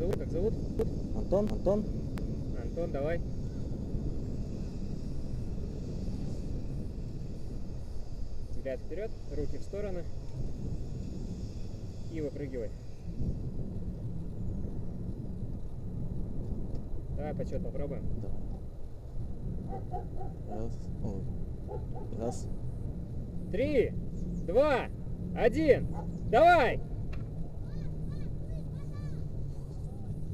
зовут? Как зовут? Антон, Антон. Антон, давай. Взгляд вперед, руки в стороны. И выпрыгивай. Давай почет попробуем. Раз. Ой. Раз. Три, два, один. Давай!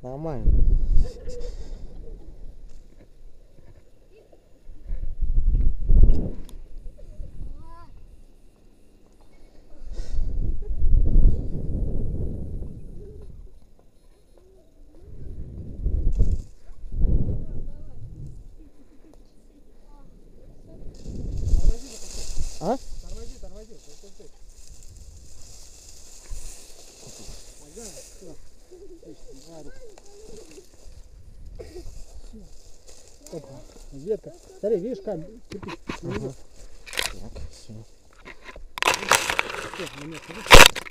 Нормально. А? Тормози, тормози. стой. Ага, всё. Опа, ветка. Смотри, видишь, как кипит. Ага. Так, все. Видишь?